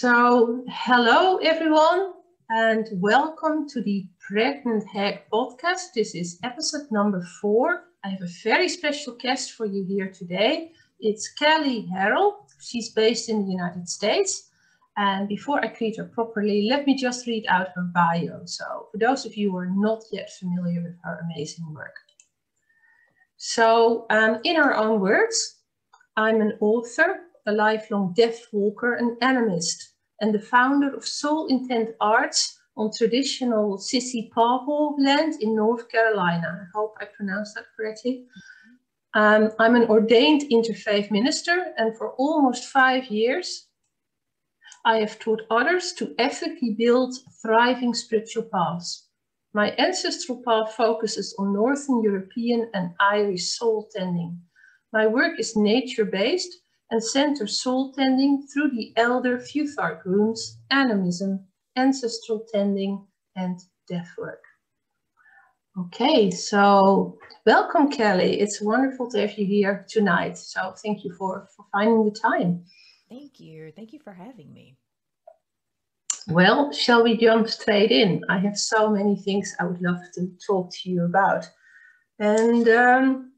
So, hello everyone, and welcome to the Pregnant Hag podcast. This is episode number four. I have a very special guest for you here today. It's Kelley Harrell. She's based in the United States. And before I greet her properly, let me just read out her bio. So, for those of you who are not yet familiar with her amazing work. So, um, in her own words, I'm an author, a lifelong death walker and animist, and the founder of Soul Intent Arts on traditional Sissipahaw land in North Carolina. I hope I pronounced that correctly. Um, I'm an ordained interfaith minister, and for almost five years, I have taught others to ethically build thriving spiritual paths. My ancestral path focuses on Northern European and Irish soul tending. My work is nature and center soul tending through the elder Futhark runes, animism, ancestral tending, and death work. Okay, so welcome, Kelley. It's wonderful to have you here tonight. So thank you for, for finding the time. Thank you. Thank you for having me. Well, shall we jump straight in? I have so many things I would love to talk to you about. And um,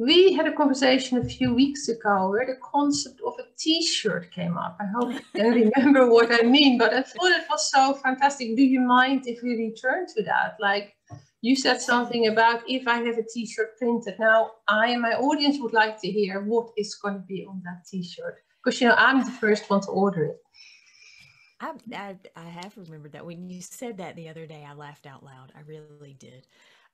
we had a conversation a few weeks ago where the concept of a t-shirt came up. I hope you can remember what I mean, but I thought it was so fantastic. Do you mind if we return to that? Like you said something about if I have a t-shirt printed. Now I and my audience would like to hear what is going to be on that t-shirt. Because you know I'm the first one to order it. I, I, I have remembered that when you said that the other day, I laughed out loud. I really did.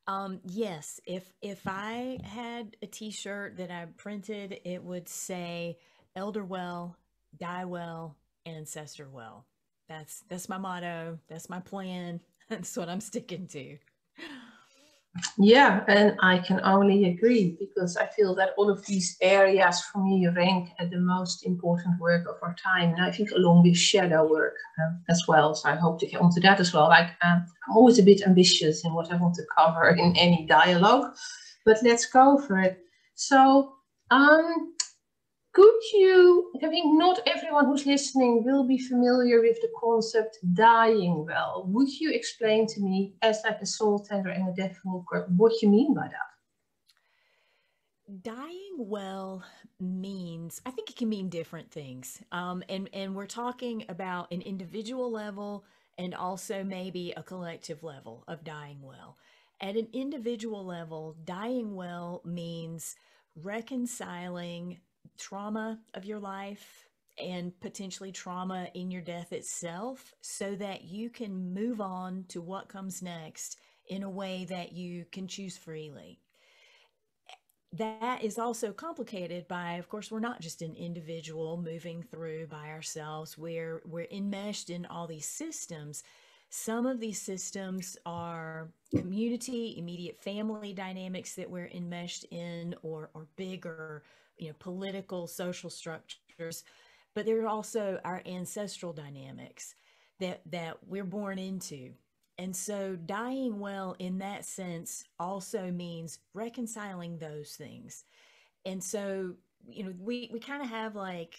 Um, yes, if if I had a T-shirt that I printed, it would say "Elder well, die well, ancestor well." That's that's my motto. That's my plan. That's what I'm sticking to. Yeah, and I can only agree because I feel that all of these areas for me rank at the most important work of our time. And I think along with shadow work um, as well. So I hope to get onto that as well. Like um, I'm always a bit ambitious in what I want to cover in any dialogue, but let's go for it. So um, could you, I think not everyone who's listening will be familiar with the concept dying well. Would you explain to me, as like a soul tender and a death walker, what you mean by that? Dying well means, I think it can mean different things. Um, and, and we're talking about an individual level and also maybe a collective level of dying well. At an individual level, dying well means reconciling trauma of your life and potentially trauma in your death itself so that you can move on to what comes next in a way that you can choose freely. That is also complicated by, of course, we're not just an individual moving through by ourselves. We're we're enmeshed in all these systems. Some of these systems are community, immediate family dynamics that we're enmeshed in, or or bigger you know, political, social structures, but there are also our ancestral dynamics that that we're born into. And so dying well in that sense also means reconciling those things. And so, you know, we, we kind of have like,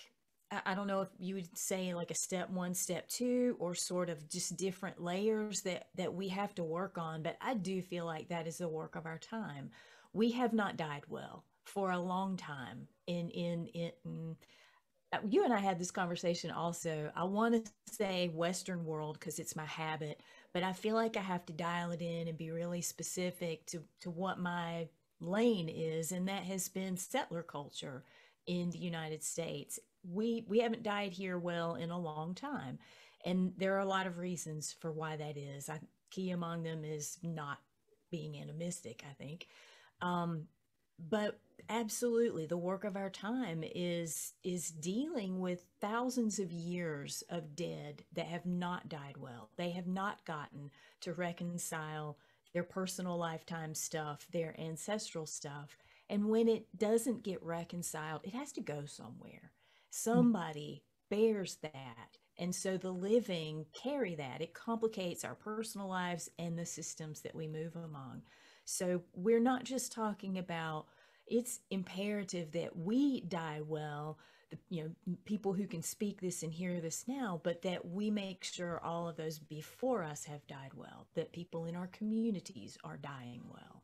I don't know if you would say like a step one, step two, or sort of just different layers that, that we have to work on. But I do feel like that is the work of our time. We have not died well for a long time in in in uh, you and I had this conversation also. I want to say Western world because it's my habit, but I feel like I have to dial it in and be really specific to, to what my lane is, and that has been settler culture in the United States. We we haven't died here well in a long time, and there are a lot of reasons for why that is. I, key among them is not being animistic. I think, um, but absolutely the work of our time is is dealing with thousands of years of dead that have not died well. They have not gotten to reconcile their personal lifetime stuff their ancestral stuff and when it doesn't get reconciled it has to go somewhere. Hmm. Somebody bears that and so the living carry that. It complicates our personal lives and the systems that we move among. So we're not just talking about it's imperative that we die well the, you know people who can speak this and hear this now but that we make sure all of those before us have died well that people in our communities are dying well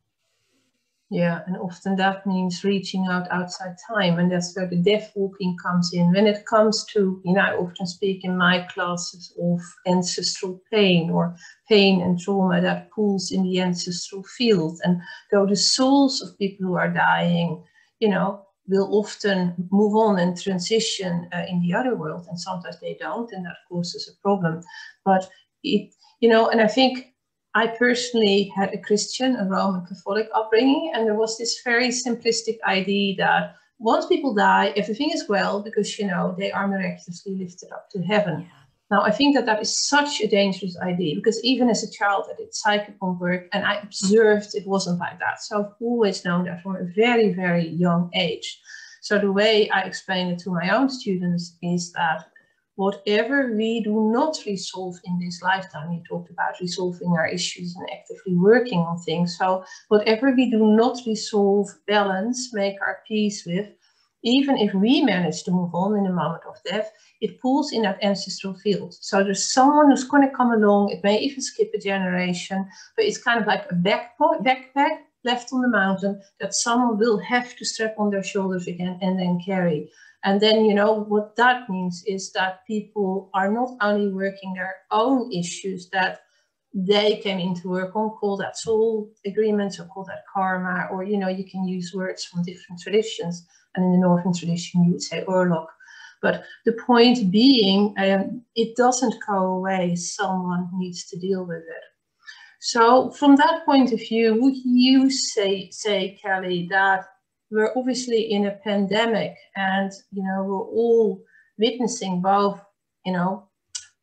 yeah, and often that means reaching out outside time, and that's where the death walking comes in. When it comes to, you know, I often speak in my classes of ancestral pain or pain and trauma that pulls in the ancestral field. And though the souls of people who are dying, you know, will often move on and transition uh, in the other world, and sometimes they don't, and that causes a problem. But it, you know, and I think I personally had a Christian, a Roman Catholic upbringing, and there was this very simplistic idea that once people die, everything is well because you know they are miraculously lifted up to heaven. Yeah. Now, I think that that is such a dangerous idea because even as a child, I did psychic work and I observed it wasn't like that. So I've always known that from a very, very young age. So the way I explain it to my own students is that whatever we do not resolve in this lifetime, you talked about resolving our issues and actively working on things. So, whatever we do not resolve, balance, make our peace with, even if we manage to move on in a moment of death, it pulls in that ancestral field. So, there's someone who's going to come along, it may even skip a generation, but it's kind of like a backpack left on the mountain that someone will have to strap on their shoulders again and then carry. And then, you know, what that means is that people are not only working their own issues that they came into work on, call that soul agreements or call that karma, or, you know, you can use words from different traditions. And in the Northern tradition, you would say Orlog. But the point being, um, it doesn't go away. Someone needs to deal with it. So from that point of view, would you say, say Kelley, that we're obviously in a pandemic and you know we're all witnessing both you know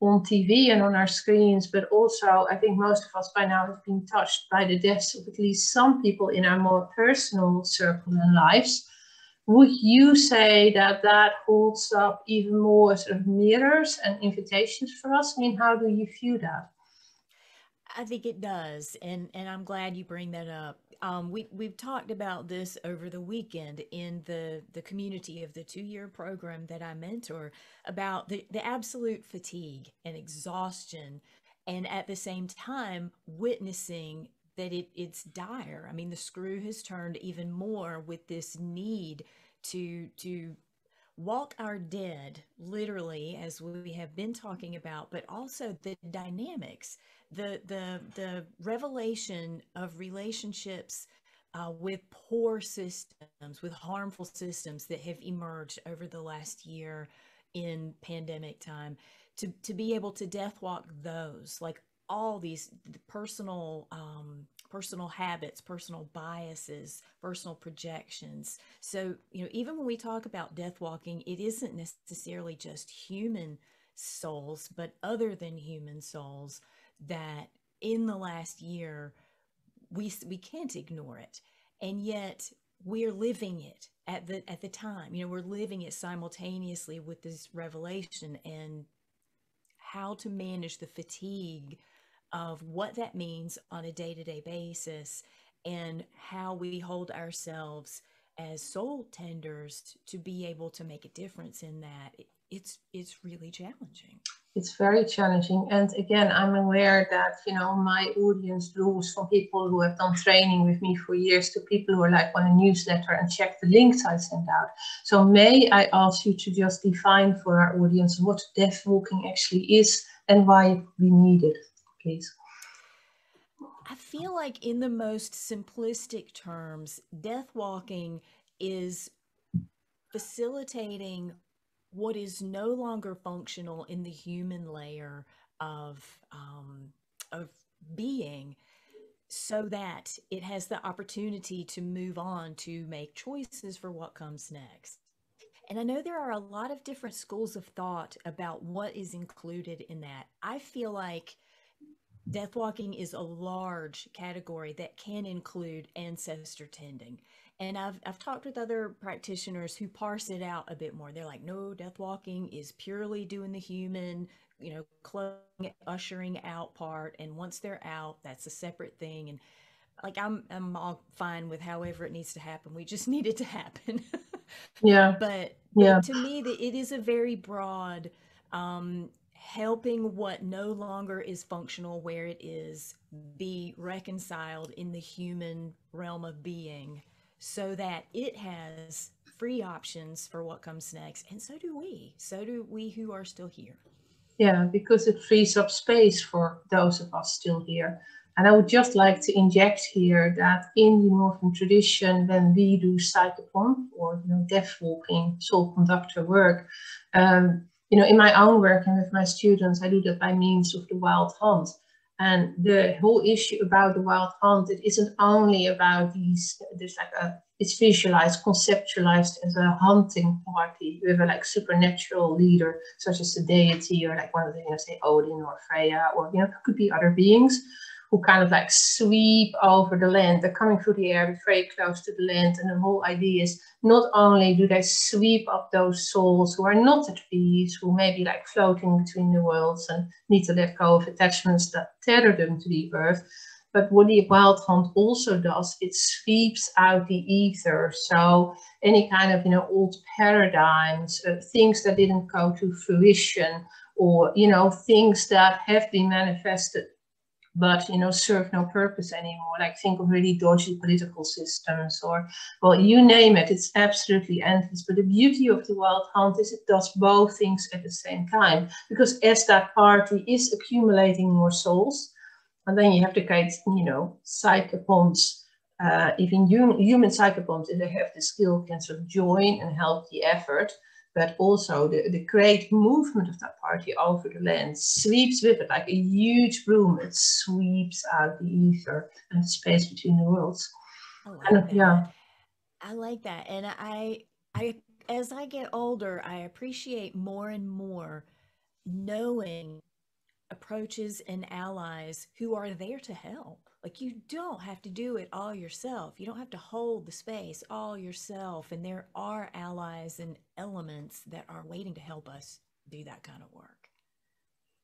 on TV and on our screens, but also I think most of us by now have been touched by the deaths of at least some people in our more personal circle and lives. Would you say that that holds up even more sort of mirrors and invitations for us? I mean, how do you view that? I think it does, and and I'm glad you bring that up. Um, we we've talked about this over the weekend in the the community of the two year program that I mentor about the the absolute fatigue and exhaustion, and at the same time witnessing that it it's dire. I mean, the screw has turned even more with this need to to walk our dead literally as we have been talking about but also the dynamics the the the revelation of relationships uh, with poor systems, with harmful systems that have emerged over the last year in pandemic time, to to be able to death walk those, like all these personal um, personal habits, personal biases, personal projections. So you know, even when we talk about death walking, it isn't necessarily just human souls, but other than human souls that in the last year we we can't ignore it and yet we're living it at the at the time you know we're living it simultaneously with this revelation and how to manage the fatigue of what that means on a day-to-day basis and how we hold ourselves as soul tenders to be able to make a difference in that it's it's really challenging it's very challenging. And again, I'm aware that, you know, my audience draws from people who have done training with me for years to people who are like on a newsletter and check the links I send out. So may I ask you to just define for our audience what death walking actually is and why we need it, please? I feel like in the most simplistic terms, death walking is facilitating what is no longer functional in the human layer of um, of being so that it has the opportunity to move on to make choices for what comes next. And I know there are a lot of different schools of thought about what is included in that. I feel like death walking is a large category that can include ancestor tending. And I've, I've talked with other practitioners who parse it out a bit more. They're like, no, death walking is purely doing the human, you know, closing, ushering out part. And once they're out, that's a separate thing. And like, I'm, I'm all fine with however it needs to happen. We just need it to happen. Yeah. but, Yeah. to me, the, it is a very broad um, helping what no longer is functional where it is be reconciled in the human realm of being so that it has free options for what comes next. And so do we. So do we who are still here. Yeah, because it frees up space for those of us still here. And I would just like to inject here that in the Northern tradition, when we do psychopomp or you know death walking soul conductor work, um, you know, in my own work and with my students, I do that by means of the wild hunt. And the whole issue about the wild hunt, it isn't only about these, there's like a, it's visualized, conceptualized as a hunting party with a like supernatural leader, such as the deity or like one of the, you know, say Odin or Freya, or, you know, could be other beings who kind of like sweep over the land. They're coming through the air, very close to the land. And the whole idea is not only do they sweep up those souls who are not at peace, who may be like floating between the worlds and need to let go of attachments that tether them to the earth. But what the wild hunt also does, it sweeps out the ether. So any kind of, you know, old paradigms, uh, things that didn't go to fruition, or, you know, things that have been manifested but you know serve no purpose anymore. Like think of really dodgy political systems or well you name it it's absolutely endless. But the beauty of the wild hunt is it does both things at the same time because as that party is accumulating more souls and then you have to create you know psychopomps uh, even human, human psychopomps if they have the skill can sort of join and help the effort but also the, the great movement of that party over the land sweeps with it like a huge broom. It sweeps out the ether and the space between the worlds. I like and, that. Yeah. I like that. And I, I, as I get older, I appreciate more and more knowing approaches and allies who are there to help. Like you don't have to do it all yourself. You don't have to hold the space all yourself. And there are allies and elements that are waiting to help us do that kind of work.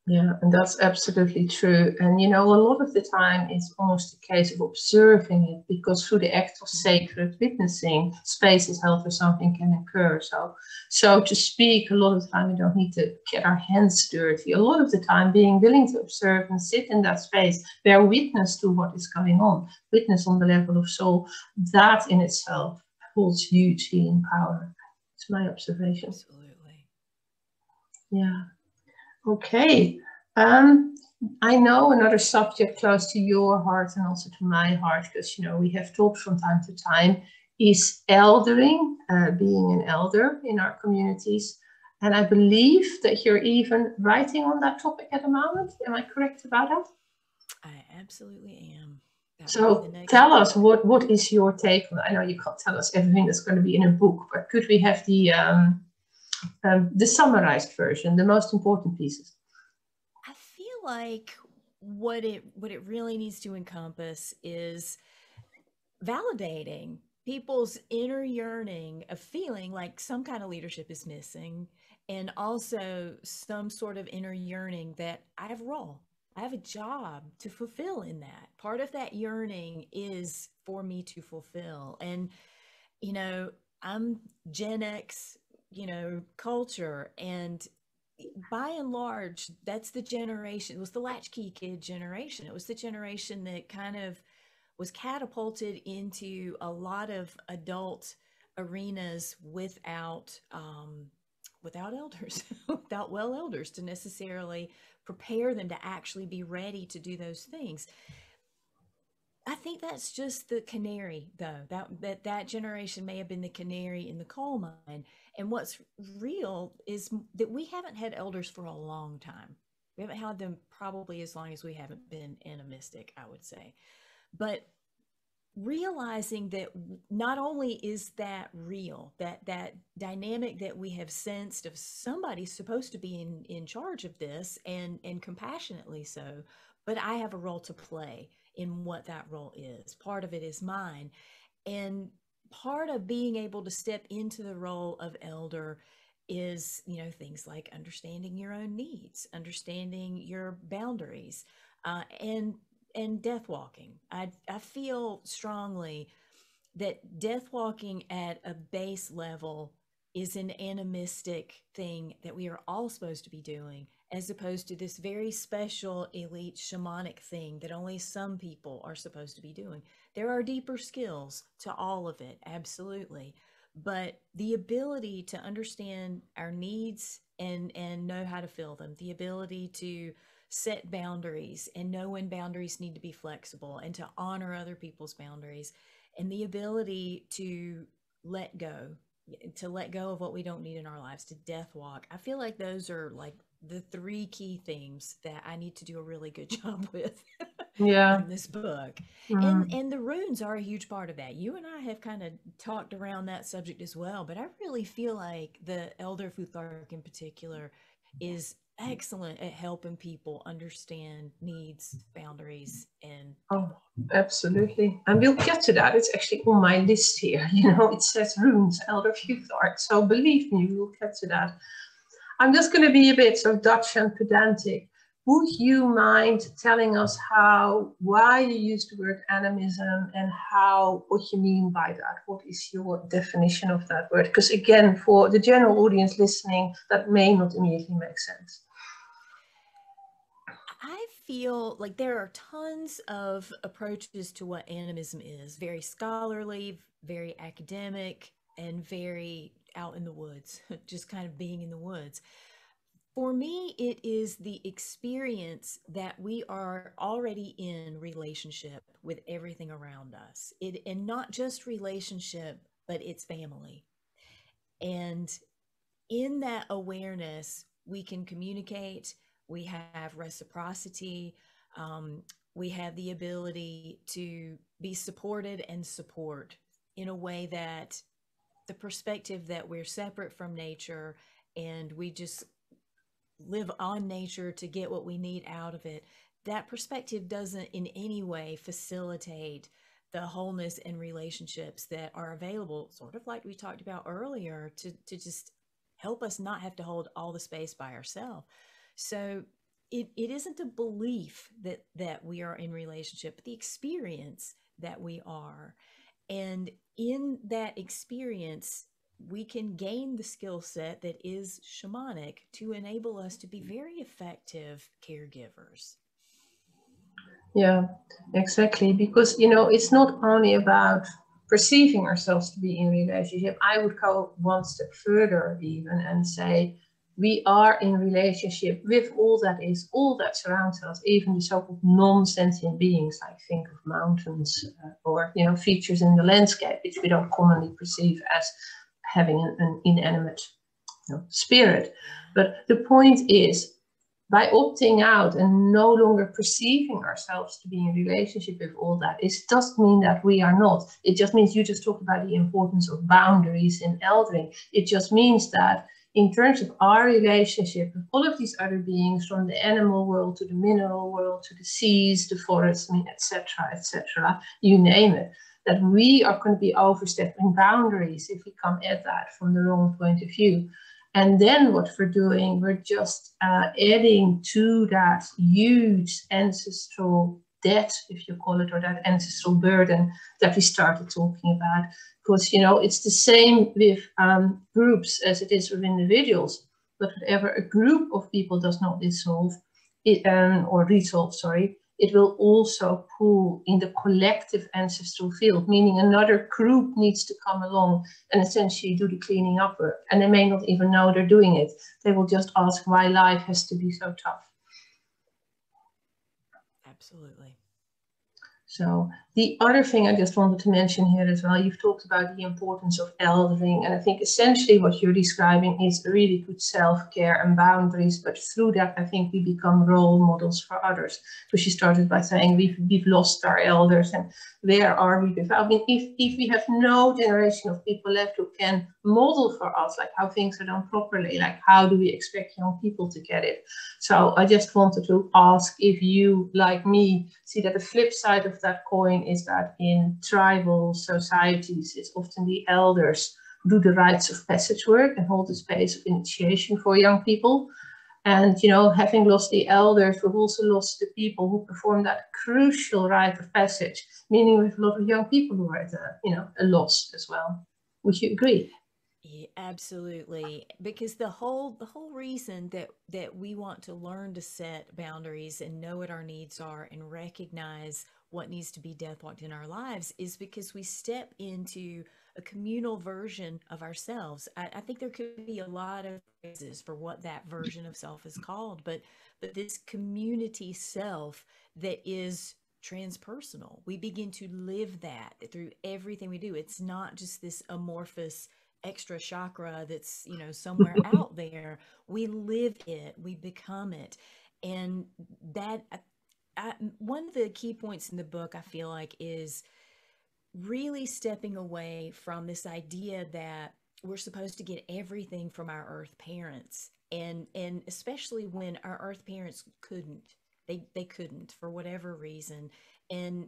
Yeah, and that's absolutely true. And you know, a lot of the time it's almost a case of observing it because through the act of sacred witnessing, space is held where something can occur. So, so to speak, a lot of the time we don't need to get our hands dirty. A lot of the time, being willing to observe and sit in that space, bear witness to what is going on, witness on the level of soul, that in itself holds huge healing power. It's my observation. Absolutely. Yeah. Okay. Um, I know another subject close to your heart and also to my heart, because you know we have talked from time to time, is eldering, uh, being an elder in our communities. And I believe that you're even writing on that topic at the moment. Am I correct about that? I absolutely am. That so tell us what what is your take on I know you can't tell us everything that's going to be in a book, but could we have the um, um, the summarized version, the most important pieces. I feel like what it what it really needs to encompass is validating people's inner yearning of feeling like some kind of leadership is missing and also some sort of inner yearning that I have a role. I have a job to fulfill in that. Part of that yearning is for me to fulfill. And, you know, I'm Gen X you know, culture. And by and large, that's the generation, it was the latchkey kid generation. It was the generation that kind of was catapulted into a lot of adult arenas without um, without elders, without well elders to necessarily prepare them to actually be ready to do those things. I think that's just the canary, though. That that that generation may have been the canary in the coal mine. And what's real is that we haven't had elders for a long time. We haven't had them probably as long as we haven't been animistic, I would say. But realizing that not only is that real, that that dynamic that we have sensed of somebody's supposed to be in, in charge of this and and compassionately so, but I have a role to play in what that role is. Part of it is mine. And part of being able to step into the role of elder is, you know, things like understanding your own needs, understanding your boundaries, uh, and and death walking. I I feel strongly that death walking at a base level is an animistic thing that we are all supposed to be doing, as opposed to this very special elite shamanic thing that only some people are supposed to be doing. There are deeper skills to all of it, absolutely. But the ability to understand our needs and, and know how to fill them, the ability to set boundaries and know when boundaries need to be flexible and to honor other people's boundaries and the ability to let go to let go of what we don't need in our lives to death walk i feel like those are like the three key themes that i need to do a really good job with yeah in this book mm. and and the runes are a huge part of that you and i have kind of talked around that subject as well but i really feel like the elder futhark in particular is excellent at helping people understand needs, boundaries, and oh, absolutely. And we'll get to that. It's actually on my list here. You know, it says runes, Elder Futhark. So believe me, we'll get to that. I'm just going to be a bit so Dutch and pedantic. Would you mind telling us how, why you use the word animism and how, what you mean by that? What is your definition of that word? Because again, for the general audience listening, that may not immediately make sense. I feel like there are tons of approaches to what animism is very scholarly, very academic, and very out in the woods, just kind of being in the woods. For me, it is the experience that we are already in relationship with everything around us. It and not just relationship, but it's family. And in that awareness, we can communicate, we have reciprocity, um, we have the ability to be supported and support in a way that the perspective that we're separate from nature and we just live on nature to get what we need out of it, that perspective doesn't in any way facilitate the wholeness and relationships that are available, sort of like we talked about earlier, to, to just help us not have to hold all the space by ourselves. So it, it isn't a belief that that we are in relationship, but the experience that we are. And in that experience, we can gain the skill set that is shamanic to enable us to be very effective caregivers. Yeah, exactly. Because, you know, it's not only about perceiving ourselves to be in relationship. I would go one step further even and say, we are in relationship with all that is, all that surrounds us, even the so-called non-sentient beings, like think of mountains uh, or you know features in the landscape, which we don't commonly perceive as having an, an inanimate you know, spirit. But the point is, by opting out and no longer perceiving ourselves to be in relationship with all that, it doesn't mean that we are not. It just means you just talked about the importance of boundaries in eldering. It just means that in terms of our relationship with all of these other beings, from the animal world to the mineral world to the seas, the forests, I mean, etc., etc., you name it, that we are going to be overstepping boundaries if we come at that from the wrong point of view. And then what we're doing, we're just uh, adding to that huge ancestral debt, if you call it, or that ancestral burden that we started talking about because you know it's the same with um, groups as it is with individuals. But whatever a group of people does not dissolve, it, um, or resolve, sorry, it will also pull in the collective ancestral field, meaning another group needs to come along and essentially do the cleaning up work. And they may not even know they're doing it. They will just ask why life has to be so tough. Absolutely. So the other thing I just wanted to mention here as well, you've talked about the importance of eldering, and I think essentially what you're describing is really good self-care and boundaries, but through that I think we become role models for others. So she started by saying we've, we've lost our elders and where are we I mean, if, if we have no generation of people left who can model for us, like how things are done properly, like how do we expect young people to get it? So I just wanted to ask if you, like me, see that the flip side of that coin is that in tribal societies, it's often the elders who do the rites of passage work and hold the space of initiation for young people. And, you know, having lost the elders, we've also lost the people who perform that crucial rite of passage, meaning have a lot of young people who are at a, you know, a loss as well. Would you agree? Yeah, absolutely. Because the whole the whole reason that that we want to learn to set boundaries and know what our needs are and recognize what needs to be death walked in our lives is because we step into a communal version of ourselves. I, I think there could be a lot of phrases for what that version of self is called, but but this community self that is transpersonal. We begin to live that through everything we do. It's not just this amorphous extra chakra that's, you know, somewhere out there. We live it, we become it. And that I, one of the key points in the book I feel like is really stepping away from this idea that we're supposed to get everything from our earth parents. And and especially when our earth parents couldn't. They they couldn't for whatever reason. And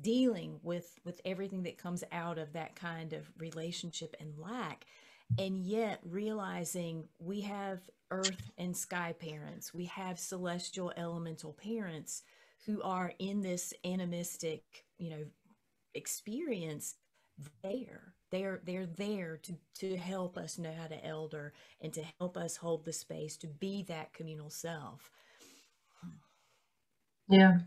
dealing with with everything that comes out of that kind of relationship and lack and yet realizing we have earth and sky parents. We have celestial elemental parents who are in this animistic you know experience there. They're they're there to to help us know how to elder and to help us hold the space to be that communal self. Yeah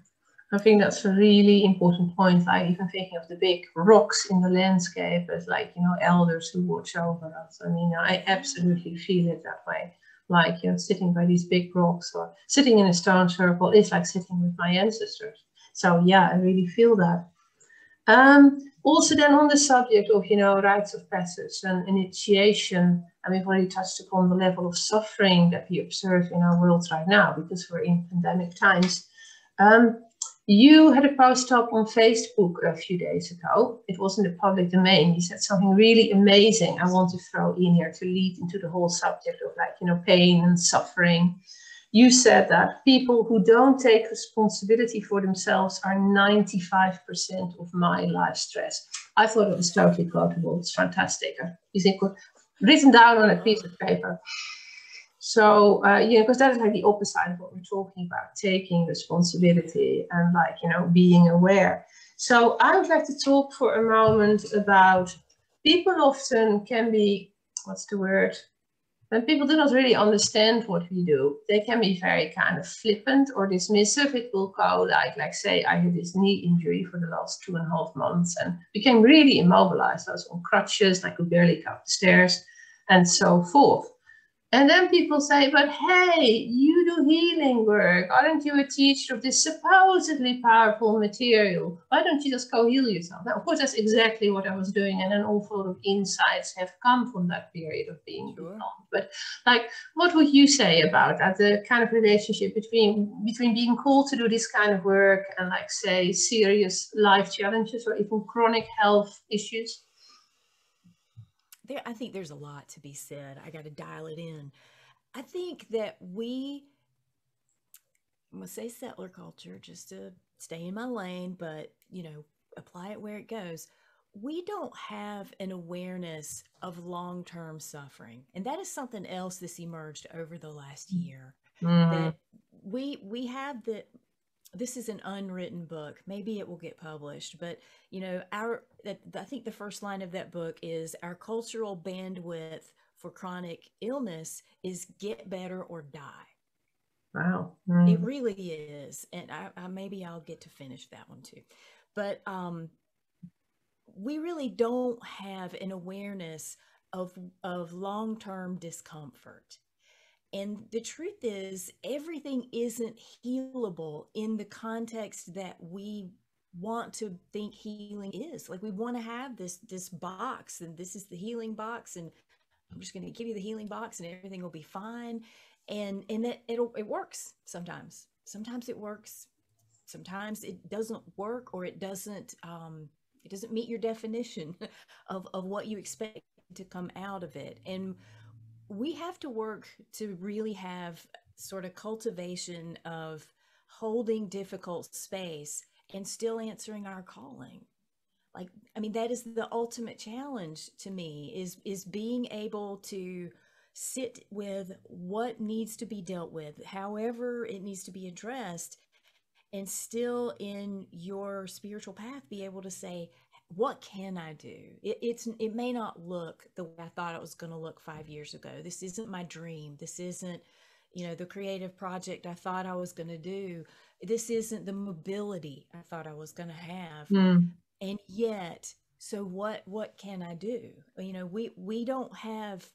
I think that's a really important point. Like even thinking of the big rocks in the landscape as like, you know, elders who watch over us. I mean, I absolutely feel it that way. Like, you know, sitting by these big rocks or sitting in a stone circle is like sitting with my ancestors. So yeah, I really feel that. Um, also then on the subject of, you know, rites of passage and initiation, and we've already touched upon the level of suffering that we observe in our world right now because we're in pandemic times. Um, you had a post up on Facebook a few days ago. It was in the public domain. You said something really amazing. I want to throw in here to lead into the whole subject of like, you know, pain and suffering. You said that people who don't take responsibility for themselves are 95% of my life stress. I thought it was totally quotable. It's fantastic. You think written down on a piece of paper. So, uh, you know, because that is like the opposite of what we're talking about, taking responsibility and like, you know, being aware. So I would like to talk for a moment about people often can be, what's the word? When people do not really understand what we do, they can be very kind of flippant or dismissive. It will go like, like say, I had this knee injury for the last two and a half months and became really immobilized. I was on crutches, I could barely go up the stairs and so forth. And then people say, but hey, you do healing work. Aren't you a teacher of this supposedly powerful material? Why don't you just go heal yourself? Now, of course, that's exactly what I was doing. And an awful lot of insights have come from that period of being sure. But like, what would you say about that? The kind of relationship between between being called to do this kind of work and like say serious life challenges or even chronic health issues? There I think there's a lot to be said. I got to dial it in. I think that we I'm gonna say settler culture just to stay in my lane, but you know, apply it where it goes. We don't have an awareness of long-term suffering, and that is something else that's emerged over the last mm. year. Mm-hmm. That we we have the this is an unwritten book. Maybe it will get published, but you know, our I think the first line of that book is our cultural bandwidth for chronic illness is get better or die. Wow, mm. it really is, and I, I, maybe I'll get to finish that one too, but um, we really don't have an awareness of of long term discomfort and the truth is, everything isn't healable in the context that we want to think healing is. Like we want to have this this box, and this is the healing box, and I'm just going to give you the healing box, and everything will be fine. And and that it'll it works sometimes. Sometimes it works. Sometimes it doesn't work, or it doesn't um, it doesn't meet your definition of of what you expect to come out of it. And we have to work to really have sort of cultivation of holding difficult space and still answering our calling. Like i mean that is the ultimate challenge to me is is being able to sit with what needs to be dealt with, however it needs to be addressed, and still in your spiritual path be able to say, what can I do? It, it's it may not look the way I thought it was going to look five years ago. This isn't my dream. This isn't, you know, the creative project I thought I was going to do. This isn't the mobility I thought I was going to have. Mm. And yet, so what? What can I do? You know, we we don't have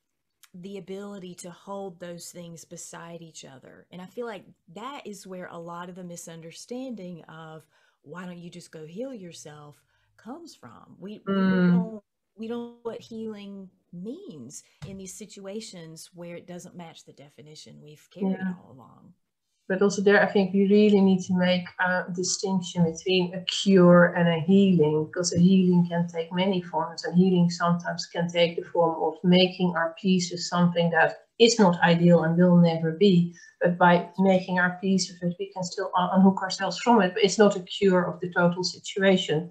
the ability to hold those things beside each other. And I feel like that is where a lot of the misunderstanding of why don't you just go heal yourself comes from. We, mm. we don't we don't know what healing means in these situations where it doesn't match the definition we've carried yeah. all along. But also there, I think we really need to make a distinction between a cure and a healing, because a healing can take many forms, and healing sometimes can take the form of making our peace with something that is not ideal and will never be. But by making our peace with it, we can still unhook ourselves from it. But it's not a cure of the total situation.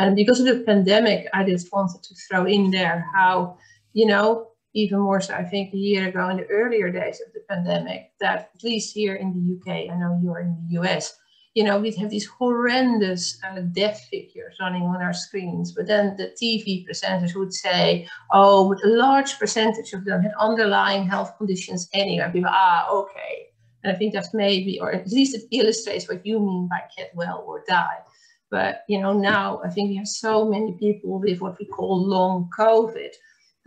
And because of the pandemic, I just wanted to throw in there how, you know, even more so, I think a year ago in the earlier days of the pandemic, that at least here in the UK, I know you're in the US, you know, we'd have these horrendous uh, death figures running on our screens. But then the TV presenters would say, oh, but a large percentage of them had underlying health conditions anyway. People, ah, okay. And I think that's maybe, or at least it illustrates what you mean by get well or die. But you know, now I think we have so many people with what we call long COVID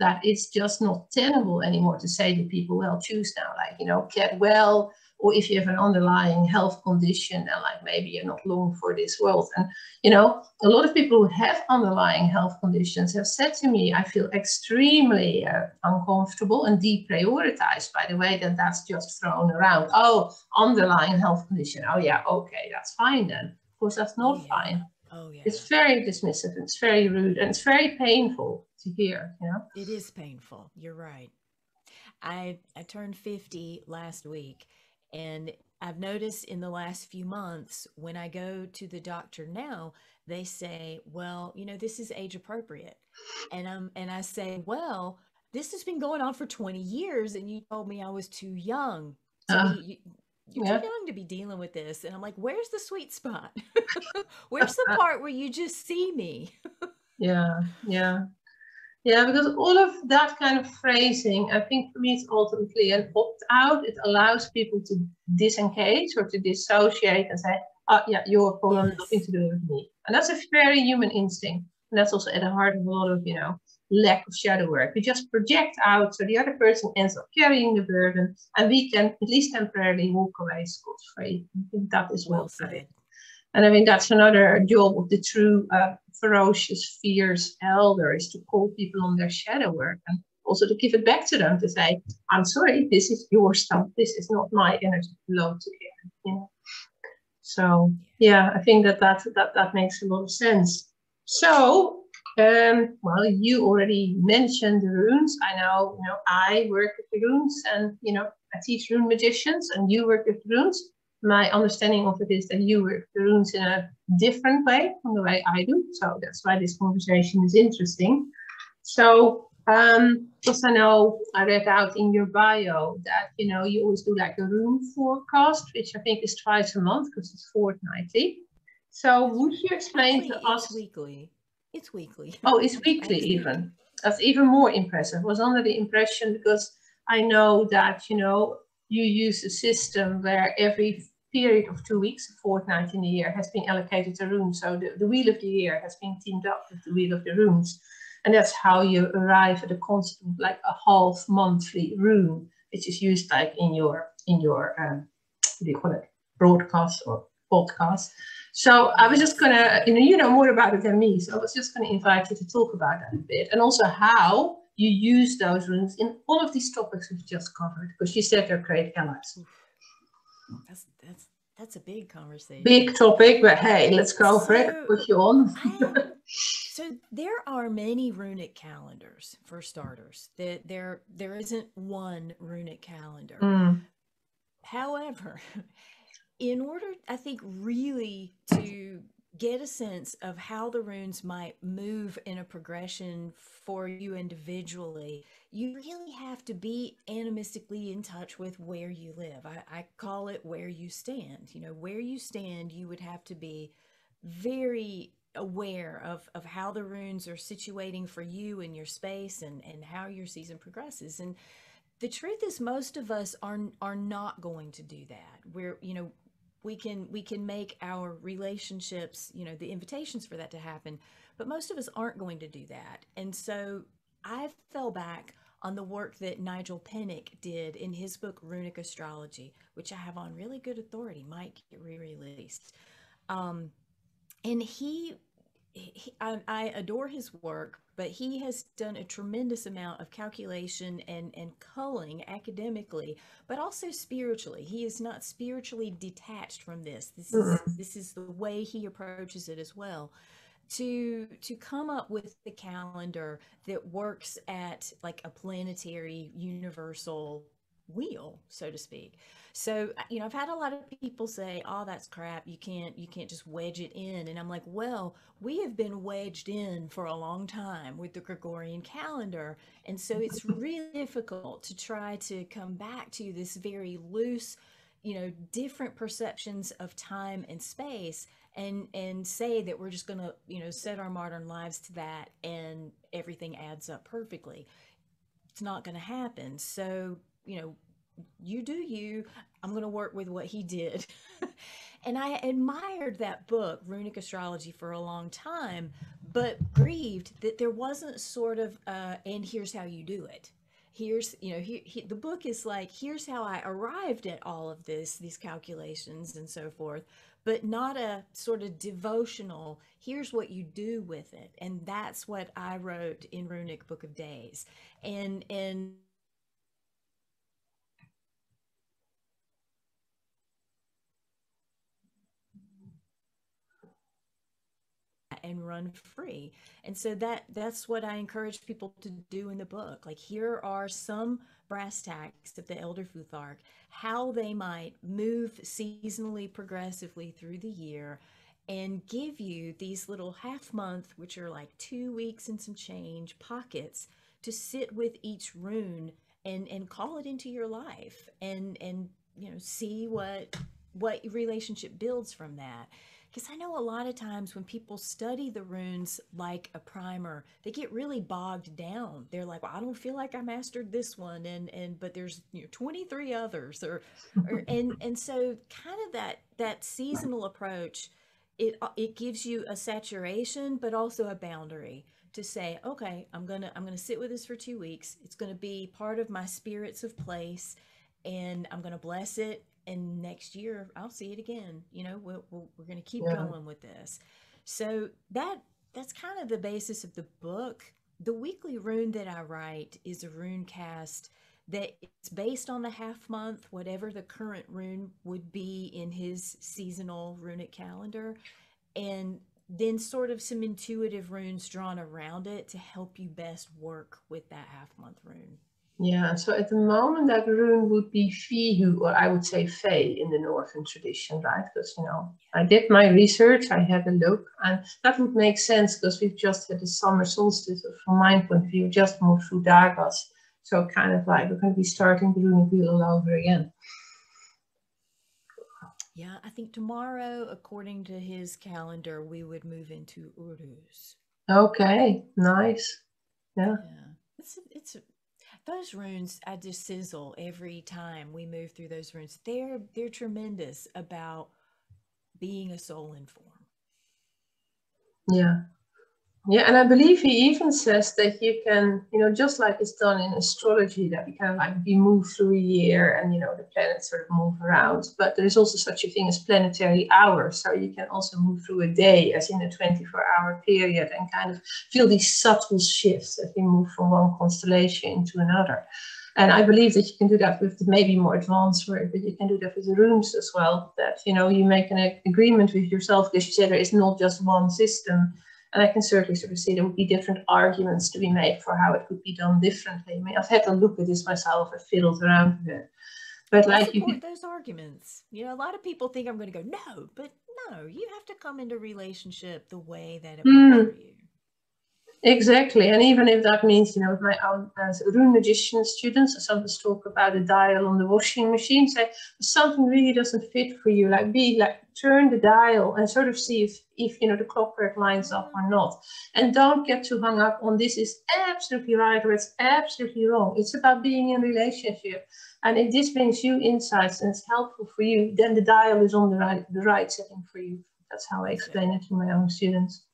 that it's just not tenable anymore to say to people, well, choose now, like, you know, get well, or if you have an underlying health condition and like maybe you're not long for this world. And, you know, a lot of people who have underlying health conditions have said to me, I feel extremely uh, uncomfortable and deprioritized by the way that that's just thrown around. Oh, underlying health condition. Oh, yeah, okay, that's fine then course, that's not yeah. fine. Oh, yeah. It's very dismissive, it's very rude, and it's very painful to hear, you know? It is painful. You're right. I I turned 50 last week and I've noticed in the last few months when I go to the doctor now, they say, "Well, you know, this is age appropriate." And um and I say, "Well, this has been going on for 20 years and you told me I was too young." So uh, you, you're yeah. too young to be dealing with this. And I'm like, where's the sweet spot? where's the part where you just see me? yeah, yeah. Yeah, because all of that kind of phrasing, I think for me, it's ultimately an opt out. It allows people to disengage or to dissociate and say, oh, yeah, your problem, yes. nothing to do with me. And that's a very human instinct. And that's also at the heart of a lot of, you know, lack of shadow work. We just project out so the other person ends up carrying the burden and we can at least temporarily walk away scot free. I think that is well said. And I mean, that's another job of the true uh, ferocious, fierce elder is to call people on their shadow work and also to give it back to them to say, I'm sorry, this is your stuff. This is not my energy load to carry. You know? So yeah, I think that that, that that makes a lot of sense. So um, well, you already mentioned the runes. I know, you know, I work with the runes and, you know, I teach rune magicians and you work with the runes. My understanding of it is that you work the runes in a different way from the way I do. So that's why this conversation is interesting. So, um, because I know I read out in your bio that, you know, you always do like a rune forecast, which I think is twice a month because it's fortnightly. So would you explain to us weekly? It's weekly. Oh, it's weekly even. That's even more impressive. I was under the impression because I know that, you know, you use a system where every period of two weeks, a fortnight in a year, has been allocated a rune. So the, the wheel of the year has been teamed up with the wheel of the runes. And that's how you arrive at a constant, like a half monthly rune, which is used like in your in your um, what do you call it, broadcast or podcast. So I was just gonna, you know, you know more about it than me. So I was just gonna invite you to talk about that a bit, and also how you use those runes in all of these topics we've just covered, because you said they're great allies. That's that's that's a big conversation. Big topic, but hey, let's go so, for it. Put you on. so there are many runic calendars for starters. That there there isn't one runic calendar. Mm. However, in order, I think, really to get a sense of how the runes might move in a progression for you individually, you really have to be animistically in touch with where you live. I, I call it where you stand. You know, where you stand, you would have to be very aware of, of how the runes are situating for you in your space and, and how your season progresses. And the truth is most of us are are not going to do that. We're, you know, we can we can make our relationships you know the invitations for that to happen but most of us aren't going to do that. And so i fell back on the work that nigel pennick did in his book runic astrology which i have on really good authority might get re-released um, and he, he I, I adore his work but he has done a tremendous amount of calculation and, and culling academically, but also spiritually. He is not spiritually detached from this. This is mm-hmm. this is the way he approaches it as well. To to come up with the calendar that works at like a planetary universal wheel, so to speak. So, you know, I've had a lot of people say, "Oh, that's crap. You can't you can't just wedge it in." And I'm like, "Well, we have been wedged in for a long time with the Gregorian calendar, and so it's really difficult to try to come back to this very loose, you know, different perceptions of time and space and and say that we're just going to, you know, set our modern lives to that and everything adds up perfectly." It's not going to happen. So, you know, you do you. I'm going to work with what he did. and I admired that book, Runic Astrology, for a long time, but grieved that there wasn't sort of, uh, and here's how you do it. Here's, you know, he, he, the book is like, here's how I arrived at all of this, these calculations and so forth, but not a sort of devotional, here's what you do with it. And that's what I wrote in Runic Book of Days. And, and, and run free. And so that that's what I encourage people to do in the book. Like here are some brass tacks of the Elder Futhark, how they might move seasonally progressively through the year and give you these little half month, which are like two weeks and some change pockets to sit with each rune and and call it into your life and and you know see what what relationship builds from that because I know a lot of times when people study the runes like a primer, they get really bogged down. They're like, well, I don't feel like I mastered this one, and and but there's you know 23 others, or, or and and so kind of that that seasonal approach, it uh, it gives you a saturation, but also a boundary to say, okay, I'm gonna I'm gonna sit with this for two weeks. It's gonna be part of my spirits of place, and I'm gonna bless it and next year I'll see it again. You know, we'll, we are going to keep yeah. going with this. So that that's kind of the basis of the book. The weekly rune that I write is a rune cast that it's based on the half month, whatever the current rune would be in his seasonal runic calendar, and then sort of some intuitive runes drawn around it to help you best work with that half month rune. Yeah, so at the moment that rune would be Fehu, or I would say Fey in the Northern tradition, right? Because, you know, I did my research, I had a look, and that would make sense because we've just had the summer solstice, from my point of view, just moved through Dagaz. So kind of like we're going to be starting the runic wheel all over again. Yeah, I think tomorrow, according to his calendar, we would move into Uruz. Okay, nice. Yeah. Yeah. It's it's a, those runes I just sizzle every time we move through those runes. They're they're tremendous about being a soul in form. Yeah. Yeah, and I believe he even says that you can, you know, just like it's done in astrology, that we kind of like we move through a year and, you know, the planets sort of move around. But there is also such a thing as planetary hours. So you can also move through a day as in a 24 hour period and kind of feel these subtle shifts as you move from one constellation into another. And I believe that you can do that with maybe more advanced work, but you can do that with the runes as well. That, you know, you make an agreement with yourself because you say there is not just one system and I can certainly sort of see there would be different arguments to be made for how it could be done differently. I mean, I've had to look at this myself. I fiddled around with it. But I like you those arguments. You know, a lot of people think I'm going to go, no, but no, you have to come into relationship the way that it mm. works for you. Exactly, and even if that means, you know, with my own as rune magician students, I sometimes talk about the dial on the washing machine. Say something really doesn't fit for you, like be like turn the dial and sort of see if if you know the clockwork lines up or not, and don't get too hung up on this is absolutely right or it's absolutely wrong. It's about being in relationship, and if this brings you insights and it's helpful for you, then the dial is on the right the right setting for you. That's how I explain it to my own students.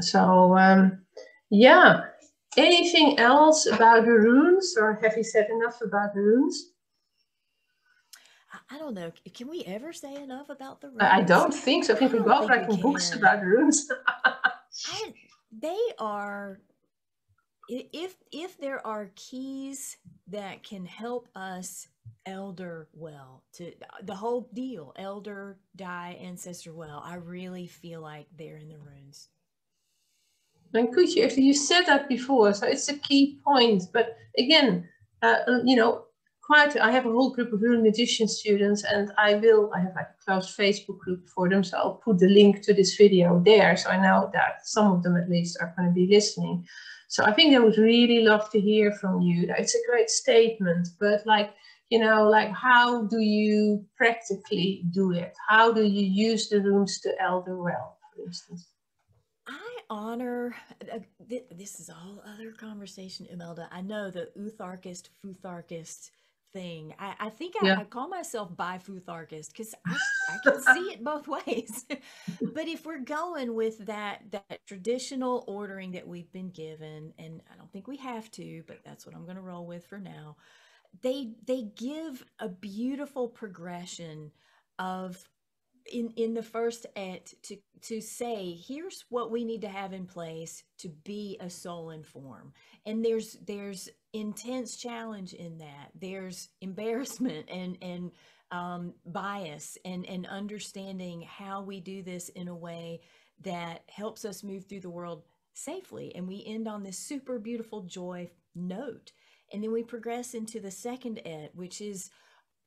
So um, yeah, anything else about the runes or have you said enough about the runes? I don't know. Can we ever say enough about the runes? I don't think so. I think I we both writing books about runes. I, they are if if there are keys that can help us elder well to the whole deal elder die ancestor well i really feel like they're in the runes and could you, actually, you said that before, so it's a key point. But again, uh, uh, you know, quite, I have a whole group of rune magician students and I will, I have like a closed Facebook group for them. So I'll put the link to this video there. So I know that some of them at least are going to be listening. So I think I would really love to hear from you. It's a great statement, but like, you know, like how do you practically do it? How do you use the runes to elder well, for instance? Honor uh, this is all other conversation imelda. I know the utharkist futharkist thing. I, I think I, yeah. I, call myself bifutharkist because I, I can see it both ways. But if we're going with that that traditional ordering that we've been given and i don't think we have to but that's what i'm going to roll with for now they they give a beautiful progression of in in the first aett to to say here's what we need to have in place to be a soul in form and there's there's intense challenge in that. There's embarrassment and and um, bias and and understanding how we do this in a way that helps us move through the world safely. And we end on this super beautiful joy note. And then we progress into the second aett which is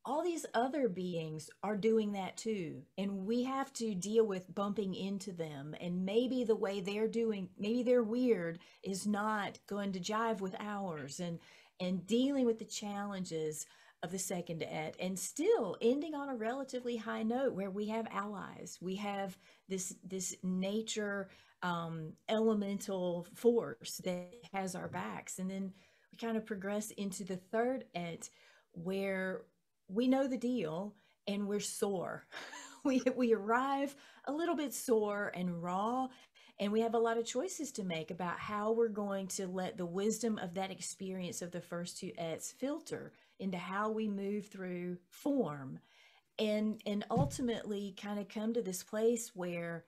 all these other beings are doing that too and we have to deal with bumping into them and maybe the way they're doing maybe they're weird is not going to jive with ours and and dealing with the challenges of the second aett and still ending on a relatively high note where we have allies. We have this this nature um, elemental force that has our backs and then we kind of progress into the third aett where we know the deal and we're sore. we, we arrive a little bit sore and raw, and we have a lot of choices to make about how we're going to let the wisdom of that experience of the first two aetts filter into how we move through form and and ultimately kind of come to this place where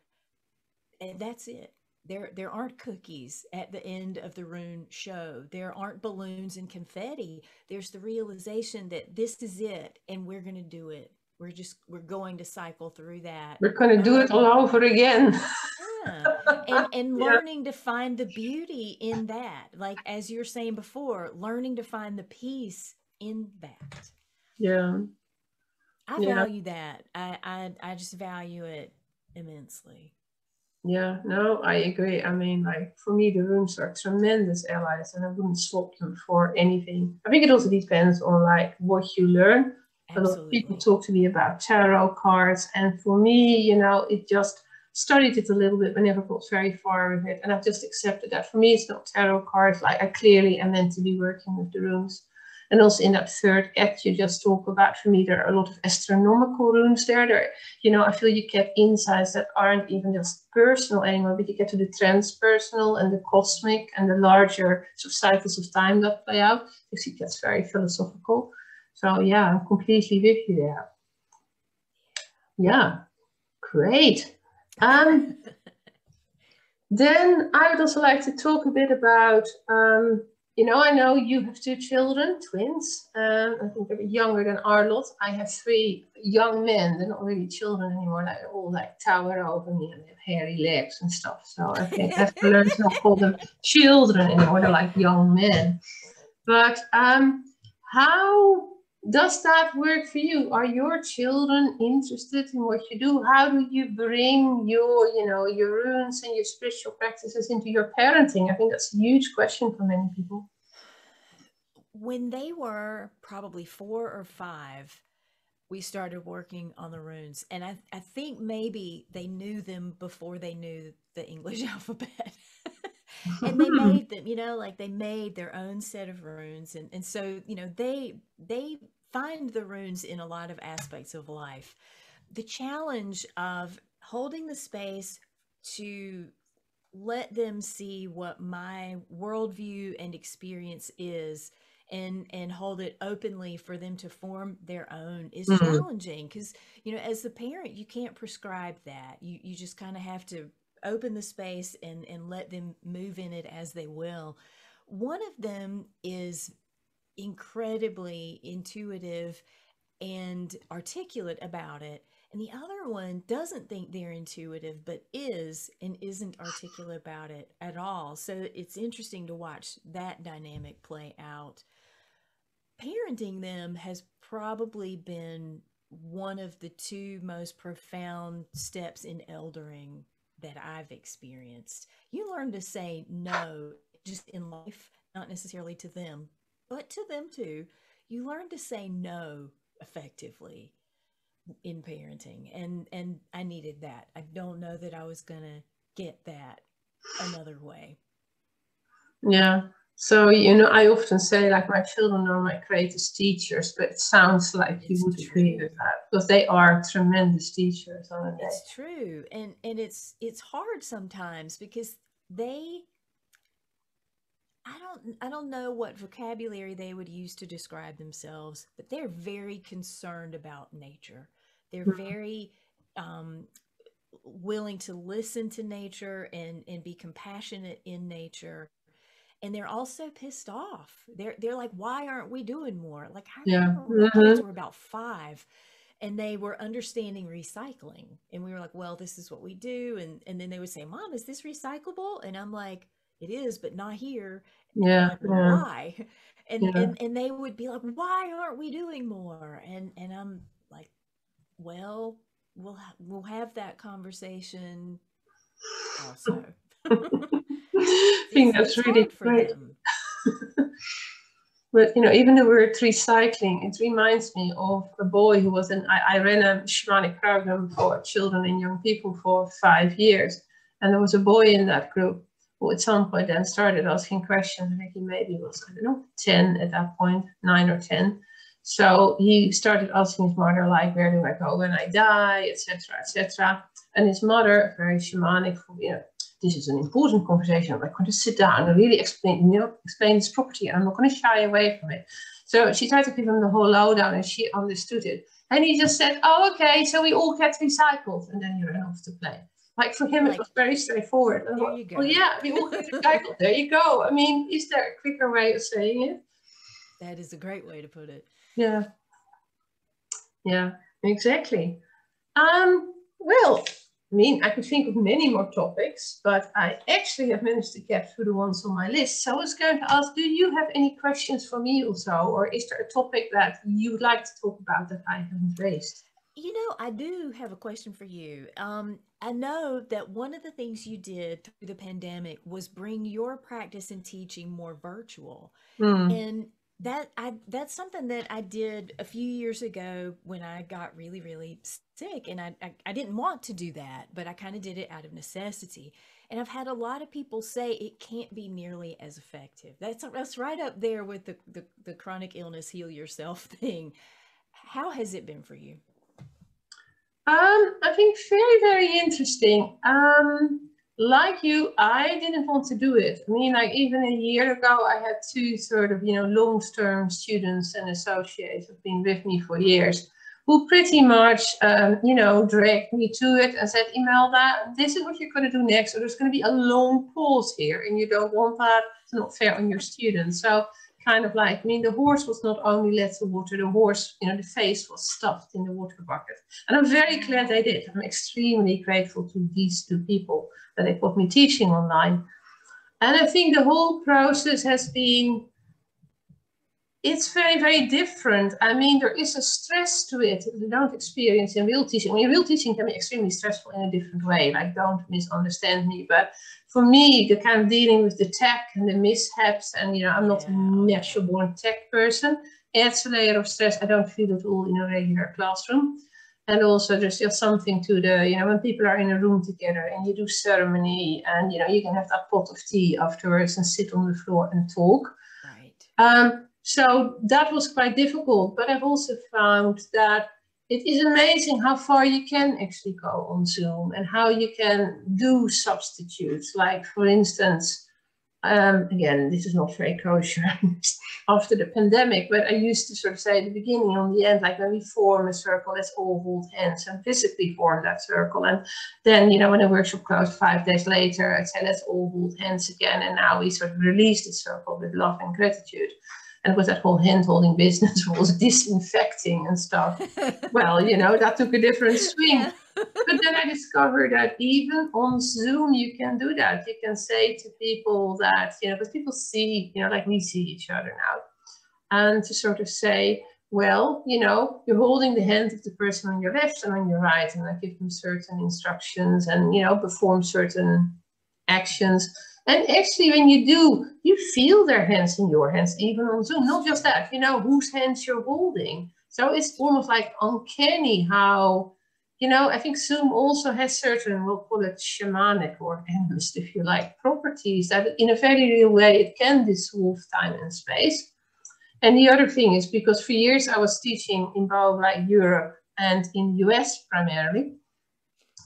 that's it there, there aren't cookies at the end of the rune show. There aren't balloons and confetti. There's the realization that this is it, and we're going to do it. We're just we're going to cycle through that. We're going to do it all over again. yeah. And and learning yeah. to find the beauty in that, like as you were saying before, learning to find the peace in that. Yeah. I yeah. value that. I, I I just value it immensely. Yeah, no, I agree. I mean, like for me, the runes are tremendous allies, and I wouldn't swap them for anything. I think it also depends on like what you learn. Absolutely. A lot of people talk to me about tarot cards, and for me, you know, it just studied it a little bit, but never got very far with it, and I've just accepted that. For me, it's not tarot cards. Like I clearly am meant to be working with the runes. And also in that third act you just talk about, for me, there are a lot of astronomical rooms there. There, you know, I feel you get insights that aren't even just personal anymore, but you get to the transpersonal and the cosmic and the larger sort of cycles of time that play out. You see, that's very philosophical. So yeah, I'm completely with you there. Yeah, great. Um, then I would also like to talk a bit about um, you know, I know you have two children, twins. Um, I think they're younger than Arlot. I have three young men. They're not really children anymore. They're all like tower over me and they have hairy legs and stuff. So I think I have to learn to not call them children anymore. They're like young men. But um, how does that work for you? Are your children interested in what you do? How do you bring your, you know, your runes and your spiritual practices into your parenting? I think that's a huge question for many people. When they were probably four or five, we started working on the runes. And I, I think maybe they knew them before they knew the English alphabet. And they made them, you know, like they made their own set of runes. And, and so, you know, they they find the runes in a lot of aspects of life. The challenge of holding the space to let them see what my worldview and experience is and and hold it openly for them to form their own is mm-hmm. challenging because you know as the parent you can't prescribe that you you just kind of have to open the space and and let them move in it as they will. One of them is incredibly intuitive and articulate about it and the other one doesn't think they're intuitive but is and isn't articulate about it at all. So it's interesting to watch that dynamic play out. Parenting them has probably been one of the two most profound steps in eldering that I've experienced. You learn to say no just in life, not necessarily to them, but to them too. You learn to say no effectively in parenting and and I needed that. I don't know that I was going to get that another way. Yeah. So, you know, I often say like my children are my greatest teachers, but it sounds like you would agree with that because they are tremendous teachers, aren't they? It's true. And and it's it's hard sometimes because they I don't I don't know what vocabulary they would use to describe themselves, but they're very concerned about nature. They're mm-hmm. very um, willing to listen to nature and and be compassionate in nature and they're also pissed off. They're they're like, why aren't we doing more? Like I yeah. remember mm-hmm. kids were about five and they were understanding recycling. And we were like, well, this is what we do. And and then they would say, Mom, is this recyclable? And I'm like, it is, but not here. Yeah. Like, yeah. Why? And, yeah. and and they would be like, why aren't we doing more? And and I'm like, well, we'll ha- we'll have that conversation also. I think that's really great. but you know, even the word recycling, it reminds me of a boy who was in. I, I ran a shamanic program for children and young people for five years, and there was a boy in that group who at some point then started asking questions. I think he maybe was I don't know ten at that point, nine or ten. So he started asking his mother, like, where do I go when I die, etc., etc. And his mother, very shamanic, you know, this is an important conversation. I'm going to sit down and really explain, you know, explain this property, and I'm not going to shy away from it. So she tried to give him the whole lowdown, and she understood it. And he just said, "Oh, okay, so we all get recycled," and then he ran off to play. Like for him, like, it was very straightforward. There thought, you go. Well, yeah, we all get recycled. there you go. I mean, is there a quicker way of saying it? That is a great way to put it. Yeah. Yeah, exactly. Um, well, I mean, I could think of many more topics, but I actually have managed to get through the ones on my list. So I was going to ask, do you have any questions for me also? Or is there a topic that you would like to talk about that I haven't raised? You know, I do have a question for you. Um, I know that one of the things you did through the pandemic was bring your practice and teaching more virtual. Mm. And that I that's something that I did a few years ago when I got really really sick and I I, I didn't want to do that but I kind of did it out of necessity. And I've had a lot of people say it can't be nearly as effective. That's that's right up there with the the, the chronic illness heal yourself thing. How has it been for you? Um I think very very interesting. Um like you, I didn't want to do it. I mean, like even a year ago, I had two sort of, you know, long-term students and associates who've been with me for years, who pretty much, um, you know, dragged me to it and said, Imelda, this is what you're going to do next. So there's going to be a long pause here, and you don't want that. It's not fair on your students. So kind of like, I mean, the horse was not only led to water, the horse, you know, the face was stuffed in the water bucket. And I'm very glad they did. I'm extremely grateful to these two people that they put me teaching online. And I think the whole process has been it's very, very different. I mean, there is a stress to it that you don't experience in real teaching. I mean, real teaching can be extremely stressful in a different way. Like, don't misunderstand me. But for me, the kind of dealing with the tech and the mishaps, and you know, I'm not yeah. a natural born tech person, adds a layer of stress. I don't feel it all in a regular classroom. And also, there's just something to the, you know, when people are in a room together and you do ceremony, and you know, you can have that pot of tea afterwards and sit on the floor and talk. Right. Um, so that was quite difficult, but I've also found that it is amazing how far you can actually go on Zoom and how you can do substitutes. Like, for instance, um, again, this is not very kosher after the pandemic, but I used to sort of say at the beginning, on the end, like when we form a circle, let's all hold hands and physically form that circle. And then, you know, when the workshop closed five days later, I'd say, let's all hold hands again. And now we sort of release the circle with love and gratitude and with that whole hand holding business was disinfecting and stuff. well, you know, that took a different swing. but then I discovered that even on Zoom, you can do that. You can say to people that, you know, because people see, you know, like we see each other now, and to sort of say, well, you know, you're holding the hand of the person on your left and on your right, and I give them certain instructions and, you know, perform certain actions and actually, when you do, you feel their hands in your hands, even on Zoom. Not just that, you know, whose hands you're holding. So it's almost like uncanny how, you know, I think Zoom also has certain, we'll call it shamanic or animist, if you like, properties that in a very real way it can dissolve time and space. And the other thing is because for years I was teaching in both like Europe and in US primarily.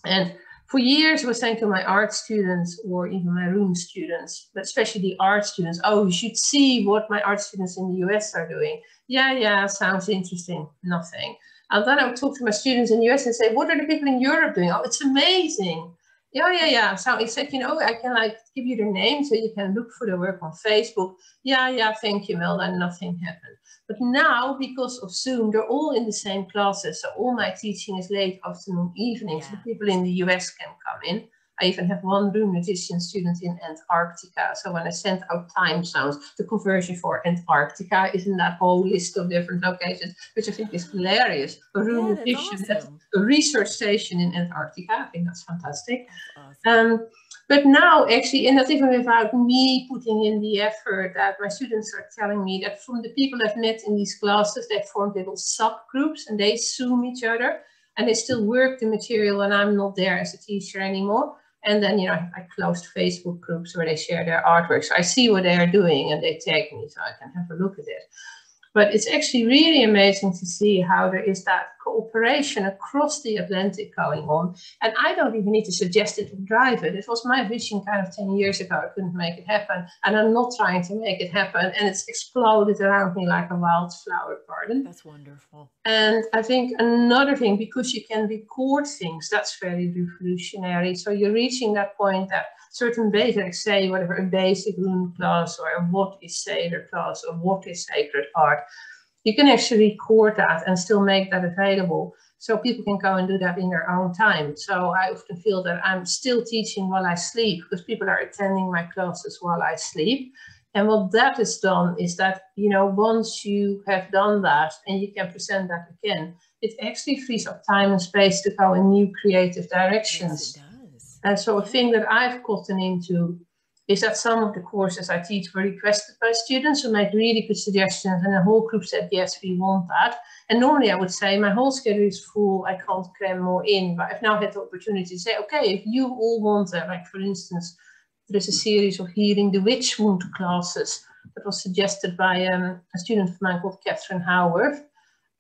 And for years I was saying to my art students or even my rune students, but especially the art students, oh, you should see what my art students in the US are doing. Yeah, yeah, sounds interesting. Nothing. And then I would talk to my students in the US and say, what are the people in Europe doing? Oh, it's amazing. Yeah, yeah, yeah. So he said, you know, I can like give you their name so you can look for the work on Facebook. Yeah, yeah, thank you, Mel. And nothing happened. But now, because of Zoom, they're all in the same classes. So all my teaching is late afternoon, evening. Yeah. So people in the US can come in. I even have one rune magician student in Antarctica. So when I send out time zones, the conversion for Antarctica is in that whole list of different locations, which I think is hilarious. A room yeah, awesome. a research station in Antarctica. I think that's fantastic. That's awesome. um, but now, actually, and not even without me putting in the effort, that my students are telling me that from the people I've met in these classes, they formed little subgroups and they Zoom each other and they still work the material and I'm not there as a teacher anymore. And then, you know, I closed Facebook groups where they share their artwork. So I see what they are doing and they tag me so I can have a look at it. But it's actually really amazing to see how there is that cooperation across the Atlantic going on. And I don't even need to suggest it or drive it. It was my vision kind of 10 years ago. I couldn't make it happen. And I'm not trying to make it happen. And it's exploded around me like a wildflower garden. That's wonderful. And I think another thing, because you can record things, that's very revolutionary. So you're reaching that point that certain basics, say whatever a basic rune class or a what is Seidr class or what is sacred art, you can actually record that and still make that available so people can go and do that in their own time. So I often feel that I'm still teaching while I sleep because people are attending my classes while I sleep. And what that has done is that, you know, once you have done that and you can present that again, it actually frees up time and space to go in new creative directions. Yes, and so a thing that I've gotten into is that some of the courses I teach were requested by students who made really good suggestions and the whole group said, yes, we want that. And normally I would say my whole schedule is full, I can't cram more in, but I've now had the opportunity to say, okay, if you all want that, like for instance, there's a series of healing the witch wound classes that was suggested by um, a student of mine called Catherine Howarth.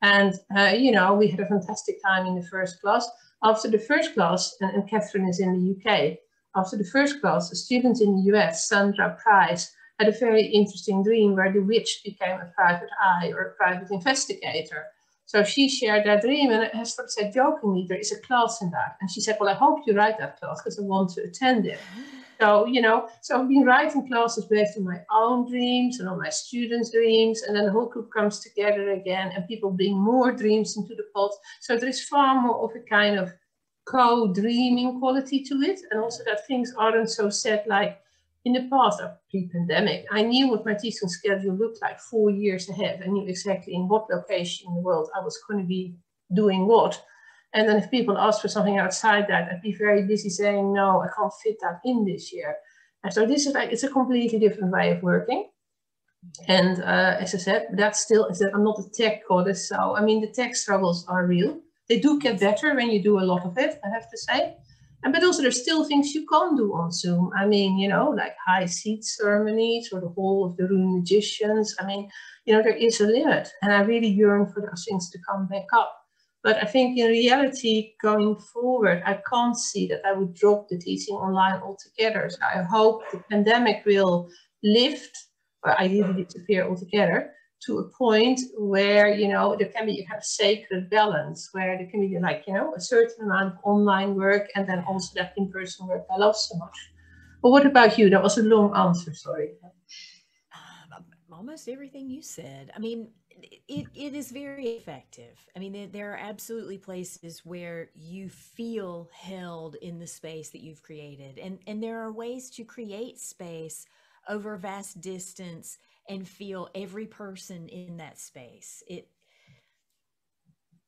And, uh, you know, we had a fantastic time in the first class. After the first class, and, and Catherine is in the UK, after the first class, a student in the US, Sandra Price, had a very interesting dream where the witch became a private eye or a private investigator. So she shared that dream and Hester said jokingly, there is a class in that. And she said, well, I hope you write that class because I want to attend it. So, you know, so I've been writing classes based on my own dreams and on my students' dreams. And then the whole group comes together again and people bring more dreams into the pot. So there is far more of a kind of co-dreaming quality to it. And also that things aren't so set like in the past, uh, pre-pandemic, I knew what my teaching schedule looked like four years ahead. I knew exactly in what location in the world I was going to be doing what. And then if people ask for something outside that, I'd be very busy saying, no, I can't fit that in this year. And so this is like, it's a completely different way of working. And uh, as I said, that's still, I'm not a tech goddess. So, I mean, the tech struggles are real. They do get better when you do a lot of it, I have to say. And but also there's still things you can't do on Zoom. I mean, you know, like high seat ceremonies or the whole of the rune magicians. I mean, you know, there is a limit. And I really yearn for those things to come back up. But I think in reality, going forward, I can't see that I would drop the teaching online altogether. So I hope the pandemic will lift or ideally disappear altogether to a point where, you know, there can be you have sacred balance where there can be like, you know, a certain amount of online work and then also that in-person work I love so much. But what about you? That was a long answer, sorry. Um, almost everything you said. I mean, it, it is very effective. I mean, there, are absolutely places where you feel held in the space that you've created. And, and there are ways to create space over vast distance and feel every person in that space. It,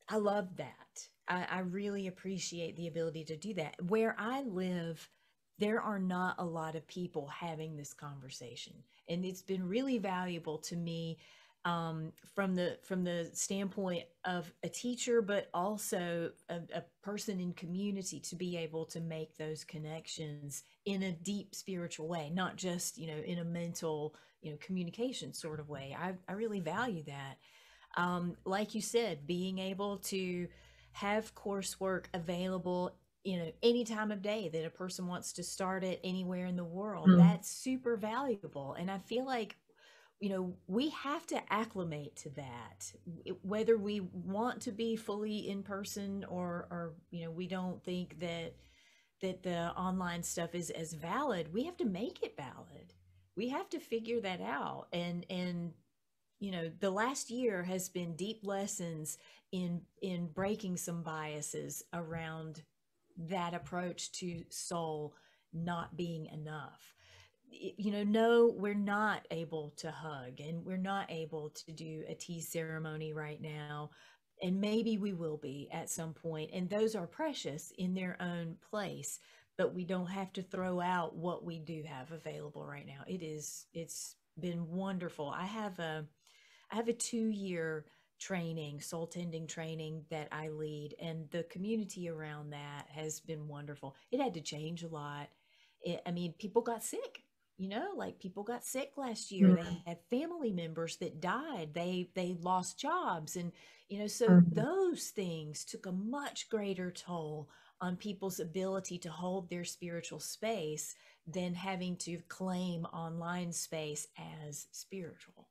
I love that. I, I really appreciate the ability to do that. Where I live, there are not a lot of people having this conversation. And it's been really valuable to me um, from the from the standpoint of a teacher, but also a, a, person in community to be able to make those connections in a deep spiritual way, not just you know in a mental you know communication sort of way. I I really value that. Um, like you said, being able to have coursework available you know any time of day that a person wants to start it anywhere in the world mm. that's super valuable and i feel like you know, we have to acclimate to that, whether we want to be fully in person or, or you know, we don't think that that the online stuff is as valid. We have to make it valid. We have to figure that out. And and you know, the last year has been deep lessons in in breaking some biases around that approach to soul not being enough you know, no, we're not able to hug and we're not able to do a tea ceremony right now. And maybe we will be at some point. And those are precious in their own place, but we don't have to throw out what we do have available right now. It is, it's been wonderful. I have a, I have a two year training, soul tending training that I lead, and the community around that has been wonderful. It had to change a lot. It, I mean, people got sick you know like people got sick last year mm-hmm. they had family members that died they they lost jobs and you know so mm-hmm. those things took a much greater toll on people's ability to hold their spiritual space than having to claim online space as spiritual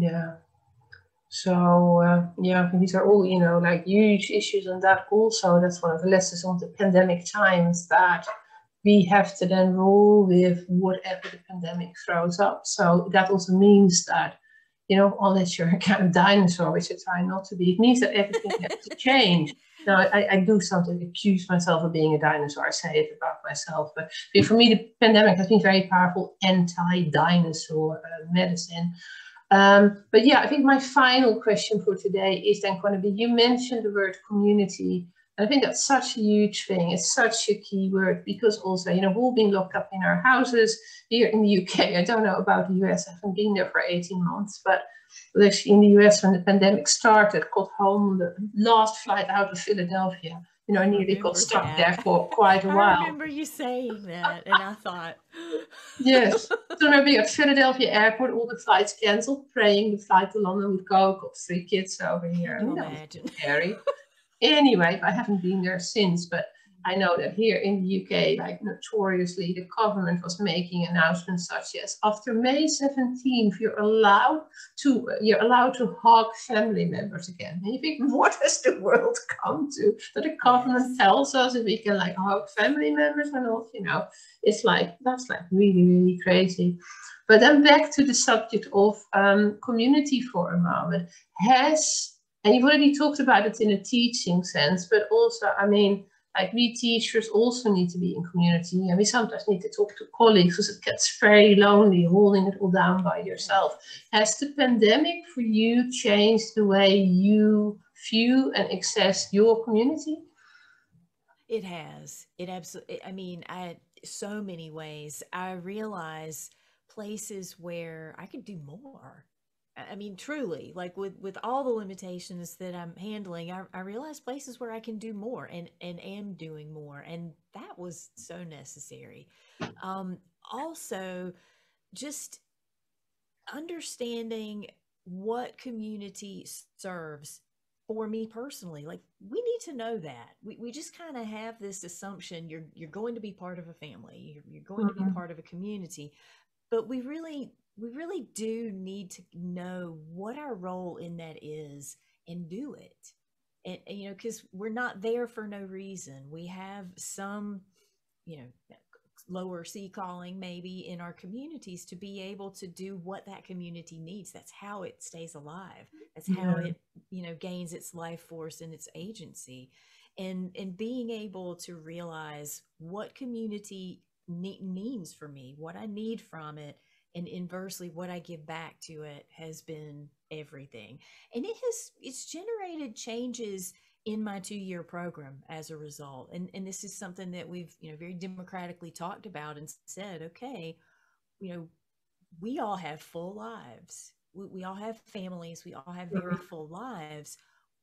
yeah so uh, yeah these are all you know like huge issues and that also that's one of the lessons of the pandemic times that we have to then roll with whatever the pandemic throws up. So that also means that, you know, unless you're a kind of dinosaur, which I try not to be, it means that everything has to change. Now, I, I do sometimes accuse myself of being a dinosaur. I say it about myself. But for me, the pandemic has been very powerful anti-dinosaur uh, medicine. Um, but yeah, I think my final question for today is then going to be, you mentioned the word community I think that's such a huge thing. It's such a key word because also, you know, we've all been locked up in our houses here in the UK. I don't know about the US. I haven't been there for 18 months, but actually in the US when the pandemic started, got home the last flight out of Philadelphia. You know, I nearly got stuck that. there for quite a while. I remember you saying that, and I thought, yes. So I remember at Philadelphia Airport, all the flights cancelled, praying the flight to London would go. Got three kids over here. Can you imagine? Scary anyway, I haven't been there since, but I know that here in the UK, like notoriously, the government was making announcements such as after May 17th, you're allowed to you're allowed to hug family members again. And you think, what has the world come to? That the government tells us that we can like hug family members and all? you know, it's like that's like really, really crazy. But then back to the subject of um, community for a moment. Has and you've already talked about it in a teaching sense, but also, I mean, like we teachers also need to be in community and we sometimes need to talk to colleagues because it gets very lonely holding it all down by yourself. Has the pandemic for you changed the way you view and access your community? It has. It absolutely, I mean, I, so many ways. I realize places where I could do more. I mean, truly, like with with all the limitations that I'm handling, I, I realize places where I can do more and and am doing more, and that was so necessary. Um, also, just understanding what community serves for me personally like we need to know that we, we just kind of have this assumption you're you're going to be part of a family you're, you're going mm-hmm. to be mm-hmm. part of a community but we really we really do need to know what our role in that is and do it. And, and you know because we're not there for no reason. We have some you know lower C calling maybe in our communities to be able to do what that community needs. That's how it stays alive. That's how yeah. it you know gains its life force and its agency. And and being able to realize what community ne- means for me what i need from it and inversely what i give back to it has been everything and it has it's generated changes in my two year program as a result. And, and this is something that we've, you know, very democratically talked about and said, okay, you know, we all have full lives. We, we all have families. We all have very mm-hmm. full lives.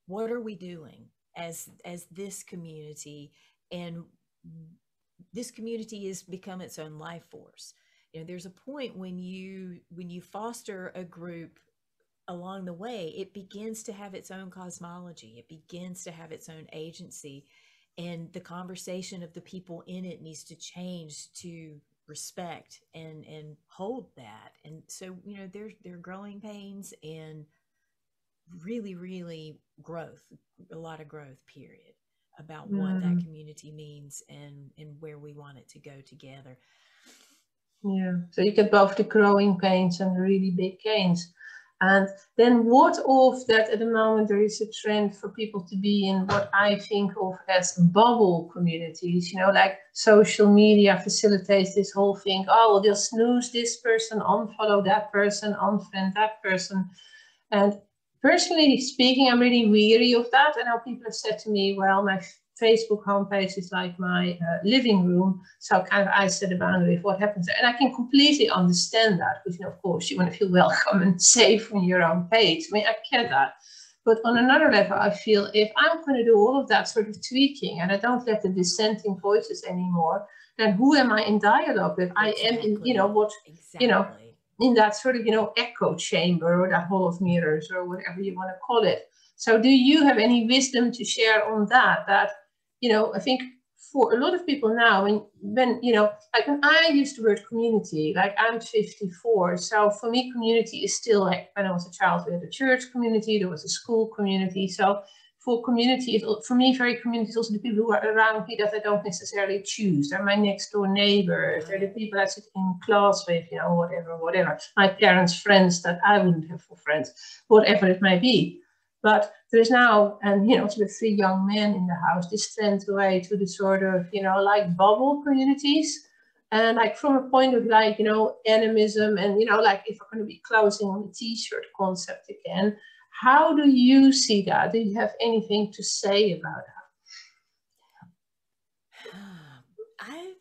What are we doing as, as this community? And this community has become its own life force. You know, there's a point when you, when you foster a group along the way, it begins to have its own cosmology. It begins to have its own agency. And the conversation of the people in it needs to change to respect and and hold that. And so, you know, there's there are growing pains and really, really growth, a lot of growth, period, about mm. what that mm. community means and and where we want it to go together. Yeah. So you get both the growing pains and the really big gains. And then what of that at the moment there is a trend for people to be in what I think of as bubble communities, you know, like social media facilitates this whole thing. Oh, well, they'll snooze this person, unfollow that person, unfriend that person. And personally speaking, I'm really weary of that. I know people have said to me, well, my Facebook homepage is like my uh, living room. So kind of I set a boundary of what happens there. And I can completely understand that because, you know, of course, you want to feel welcome and safe on your own page. I mean, I get that. But on another level, I feel if I'm going to do all of that sort of tweaking and I don't let the dissenting voices anymore, then who am I in dialogue with? Exactly. I am in, you know, what, exactly. you know, in that sort of, you know, echo chamber or that hall of mirrors or whatever you want to call it. So do you have any wisdom to share on that? That you know, I think for a lot of people now, when when you know, like when I use the word community, like I'm 54, so for me, community is still like when I was a child, we had a church community, there was a school community. So for community, for me, very community is also the people who are around me that I don't necessarily choose. They're my next door neighbors. They're the people I sit in class with, you know, whatever, whatever. My parents' friends that I wouldn't have for friends, whatever it may be. But there is now, and you know, with three young men in the house, this trend away to the sort of, you know, like bubble communities. And like from a point of like, you know, animism and, you know, like if we're going to be closing on the t-shirt concept again, how do you see that? Do you have anything to say about that? I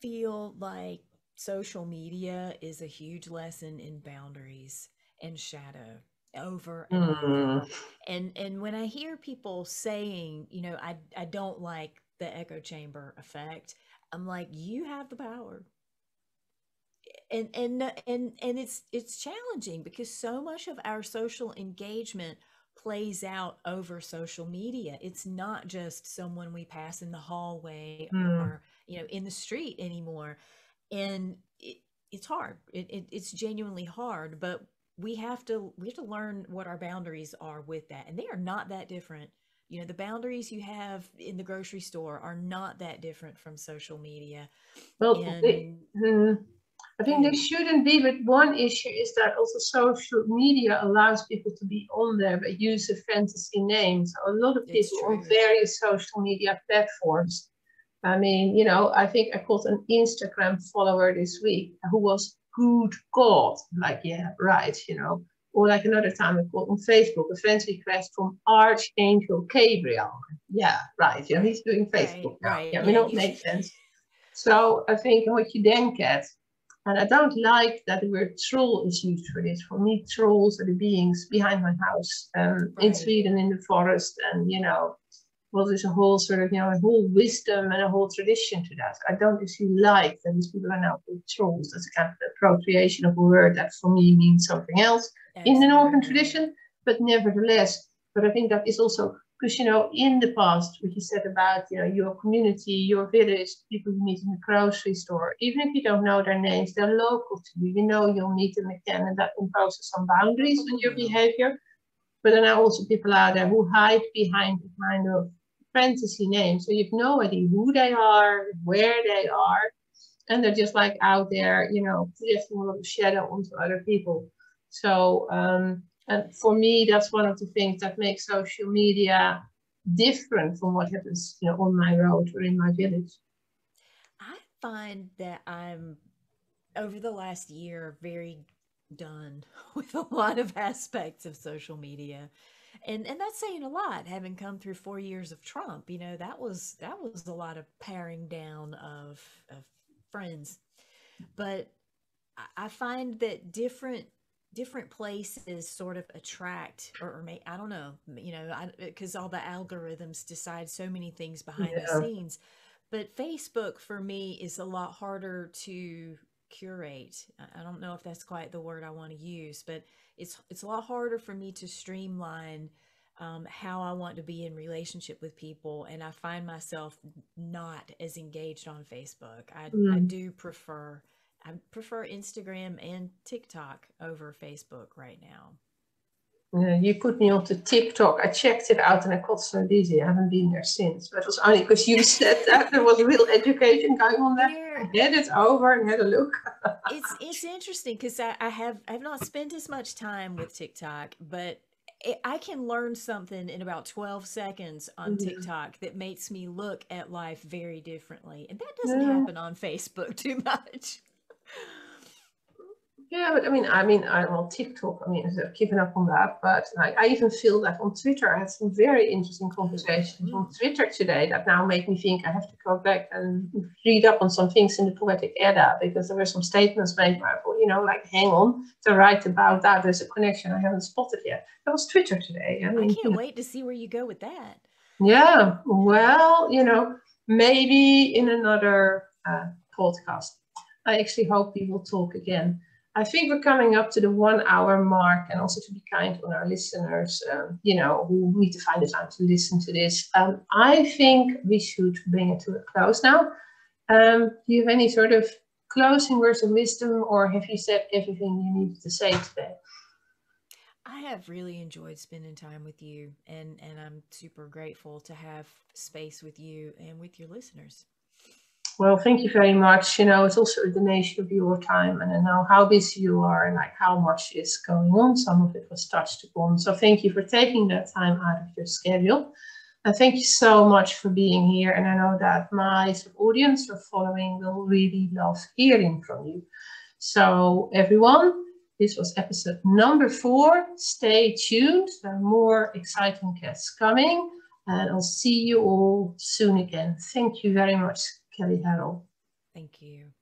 feel like social media is a huge lesson in boundaries and shadow over and mm. over. And and when I hear people saying, you know, I I don't like the echo chamber effect, I'm like, you have the power. And and and and it's it's challenging because so much of our social engagement plays out over social media. It's not just someone we pass in the hallway mm. or you know in the street anymore. And it, it's hard. It, it, it's genuinely hard, but we have to we have to learn what our boundaries are with that and they are not that different. You know the boundaries you have in the grocery store are not that different from social media well and, they, hmm, i think they shouldn't be but one issue is that also social media allows people to be on there but use a fantasy name so a lot of people on various social media platforms. I mean, you know, I think I caught an Instagram follower this week who was good God. Like, yeah, right, you know. Or like another time I got on Facebook a friend request from Archangel Gabriel. Yeah, right. You know, he's doing Facebook right, now. right. Yeah, Yeah, you know, it makes sense. So I think what you then get, and I don't like that the word troll is used for this. For me, trolls are the beings behind my house um, in Sweden in the forest, and you know, well, there's a whole sort of you know a whole wisdom and a whole tradition to that. I don't actually like that these people are now called trolls. That's a kind of appropriation of a word that for me means something else in the Northern tradition, but nevertheless, but I think that is also because you know in the past what you said about you know your community, your village, people you meet in the grocery store, even if you don't know their names, they're local to you. You know you'll meet them again, and that imposes some boundaries on your mm-hmm. behavior. But there are also people out there who hide behind a kind of fantasy name, so you've no idea who they are, where they are, and they're just like out there, you know, projecting a lot shadow onto other people. So, um, and for me, that's one of the things that makes social media different from what happens, you know, on my road or in my village. I find that I'm over the last year very done with a lot of aspects of social media. And and that's saying a lot having come through 4 years of Trump. You know, that was that was a lot of paring down of of friends. But I- find that different different places sort of attract or, or may I don't know, you know, because all the algorithms decide so many things behind the scenes. But Facebook for me is a lot harder to curate. I don't know if that's quite the word I want to use, but it's it's a lot harder for me to streamline um, how I want to be in relationship with people, and I find myself not as engaged on Facebook. I I Mm. do prefer I prefer Instagram and TikTok over Facebook right now. Yeah, you put me onto TikTok. I checked it out and I got so dizzy. I haven't been there since. But it was only because you said that there was real education going on there. I There, headed over and had a look. it's it's interesting because I, I have I've not spent as much time with TikTok, but it, I can learn something in about 12 seconds on Mhm. TikTok that makes me look at life very differently. And that doesn't Yeah. happen on Facebook too much. Yeah, but I mean, I mean, I'm on TikTok. I mean, I've given up on that. But like, I even feel that on Twitter, I had some very interesting conversations on Twitter today that now make me think I have to go back and read up on some things in the Poetic Edda because there were some statements made I you know, like, hang on, to write about that, there's a connection I haven't spotted yet. That was Twitter today. I I mean, you can't know, wait to see where you go with that. yeah, well, you know, maybe in another uh, podcast. I actually hope we will talk again. I think we're coming up to the one hour mark, and also to be kind on our listeners, um, you know, who need to find the time to listen to this. Um, I think we should bring it to a close now. Um, do you have any sort of closing words of wisdom, or have you said everything you needed to say today? I have really enjoyed spending time with you, and, and I'm super grateful to have space with you and with your listeners. Well, thank you very much. You know, it's also a donation of your time, and I know how busy you are and like how much is going on. Some of it was touched upon. So thank you for taking that time out of your schedule. And thank you so much for being here. And I know that my audience or following will really love hearing from you. So everyone, this was episode number four. Stay tuned. There are more exciting guests coming. And I'll see you all soon again. Thank you very much, Kelley Harrell. Thank you.